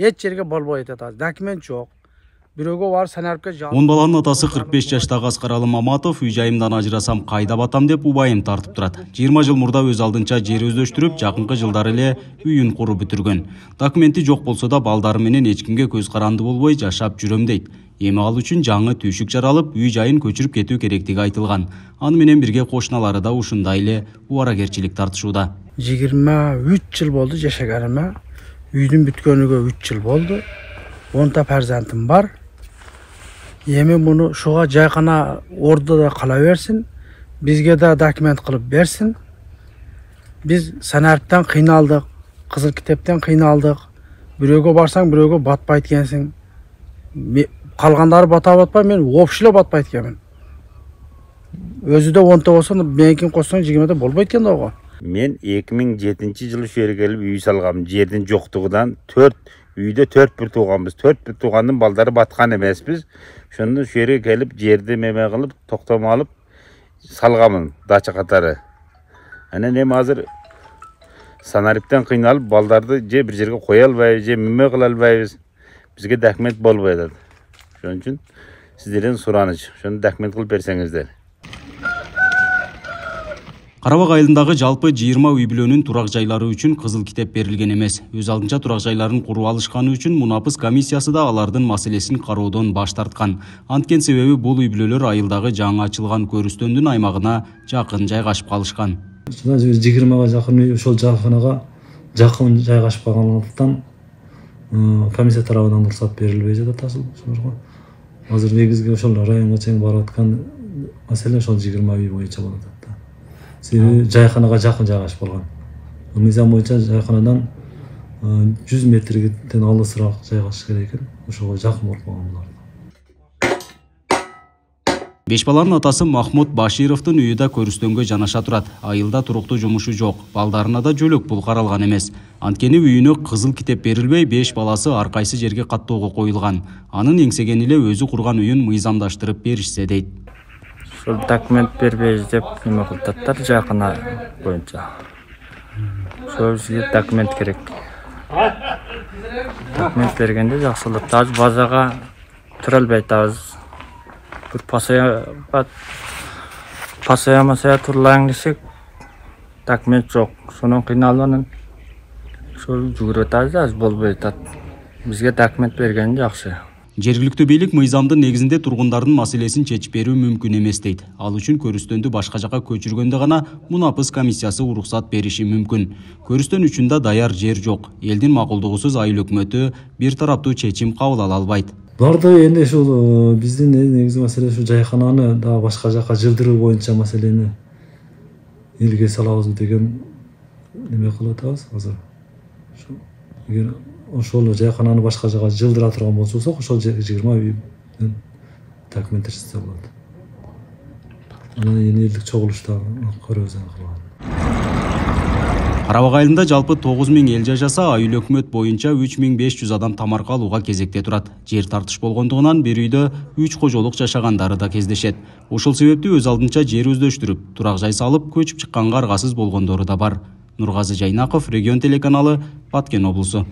эч жерге болбой атат азыр документ жок бирөөгө барып санариптке он баланын атасы кырк беш жаштагы аскаралы маматов үй жайымдан ажырасам кайда батам деп убайым тартып турат жыйырма жыл мурда өз алдынча жер өздөштүрүп жакынкы жылдары эле үйүн куруп бүтүргөн документи жок болсо да балдары менен эч кимге көз каранды болбой жашап жүрөм дейт эми ал үчүн жаңы түйшүк жаралып үй жайын көчүрүп кетүү керектиги айтылган аны менен бирге кошуналары да ушундай эле убаракерчилик тартышууда жыйырма үч жыл болду жашаганыма үйдүн бүткөнүгө үч жыл болду онта фарзандым бар эми муну ушуга жайкана ордодо кала берсин бизге да документ кылып берсин биз санариптен кыйналдык кызыл китептен кыйналдык бирөөгө барсаң бирөөгө батпайт экенсиң калгандары бата батпай мен вообще эле батпайт экенмин өзү да онто болсо меникин коссоң жыйырмада болбойт экен мен эки миң жетинчи жылы ушул жерге келип үй салгам жердин жоктугунан төрт үйдө төрт бир тууганбыз төрт бир туугандын балдары баткан эмеспиз ошондон ушул жерге келип жерди меме кылып токтомо алып салганмын дача катары анан эми азыр санариптен кыйналып балдарды же бир жерге кое албайбыз же меме кыла албайбыз. Бизге документ болбой атат ошон үчүн сиздерден сураныч ошону документ кылып берсеңиздер карабак айылындагы жалпы жыйырма үй бүлөнүн турак жайлары үчүн кызыл китеп берилген эмес өз алдынча турак жайларын куруп алышканы үчүн мунапыс комиссиясы да алардын маселесин кароодон баш тарткан анткен себеби бул үй бүлөлөр айылдагы жаңы ачылган көрүстөндүн аймагына жакын жайгашып калышкан жыйырмага жакын үй ошол жакынага жакын жайгашып калгандыктан комиссия тарабынан уруксат берилбей жатат ошолорго азыр негизги ошол районго чейин барып аткан маселе ошол жыйырма үй боюнча атат себеби жайканага жакын жайгашып калган мыйзам боюнча жайканадан жүз метрден алысыраак жайгашыш керек экен. Ошого жакын болуп калган булар. Беш баланын атасы махмуд башировдун үйү да көрүстөнгө жанаша турат. Айылда туруктуу жумушу жок. Балдарына да жөлөк пул каралган эмес. Анткени үйүнө кызыл китеп берилбей беш баласы ар кайсы жерге каттоого коюлган. Анын эңсегени эле өзү курган үйүн мыйзамдаштырып беришсе дейт ушул документ бербейбиз деп неме кылып ататтар жайкана боюнча. Ошо бизге документ керек. Документ бергенде жакшы болот азыр базага тура албай атабыз бир масая турулайын десек документ жок. Ошондон кыйналып анан ошол жүгүрүп атабыз да азыр болбой атат бизге документ берген жакшы. Жергиликтүү бийлик мыйзамдын негизинде тургундардын маселесин чечип берүү мүмкүн эмес дейт ал үчүн көрүстөндү башка жака көчүргөндө гана мунапыс комиссиясы уруксат бериши мүмкүн көрүстөн үчүн да даяр жер жок элдин макулдугусуз айыл өкмөтү бир тараптуу чечим кабыл ала албайт баардыгы эми ушул биздин негизги маселе ушу жайкананы дагы башка жака жылдыруу боюнча маселени элге салабызбы деген неме кылып атабыз азыр. Ошол жайкананы башка жака жылдыра турган болсок ошол жыйырма үйдөн документ жасаса болот. Анан элдик чогулушта карабак айылында жалпы тогуз миң эл жашаса айыл өкмөт боюнча үч миң беш жүз адам тамарка алууга кезекте турат. Жер тартыш болгондугунан бир үйдө үч кожолук жашагандары да кездешет. Ошол себептүү өз алдынча жер өздөштүрүп турак жай салып көчүп чыкканга аргасыз болгондору да бар нургазы жайнаков регион телеканалы баткен облусу